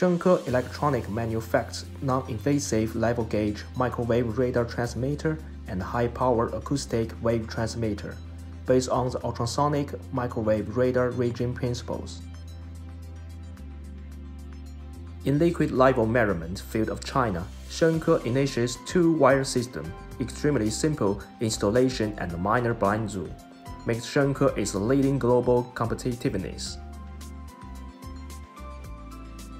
Thincke Electronic manufactures non-invasive level gauge microwave radar transmitter and high-power acoustic wave transmitter based on the ultrasonic microwave radar regime principles. In liquid level measurement field of China, Thincke initiates two-wire system, extremely simple installation and minor blind zoom, makes Thincke its leading global competitiveness.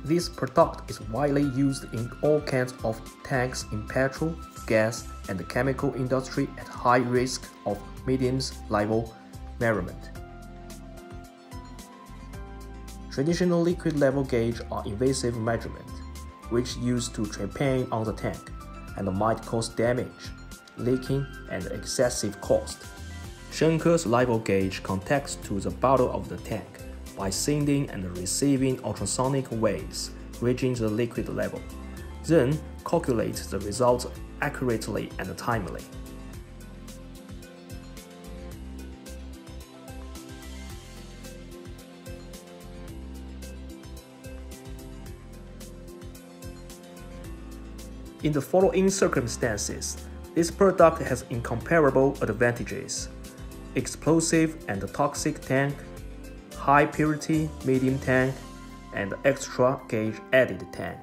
This product is widely used in all kinds of tanks in petrol, gas, and chemical industry at high risk of mediums level measurement. Traditional liquid level gauge are invasive measurement, which used to trepan on the tank and might cause damage, leaking, and excessive cost. Thincke's level gauge contacts to the bottom of the tank by sending and receiving ultrasonic waves reaching the liquid level, then calculate the results accurately and timely. In the following circumstances, this product has incomparable advantages. Explosive and toxic tank, high purity medium tank, and extra gauge added tank.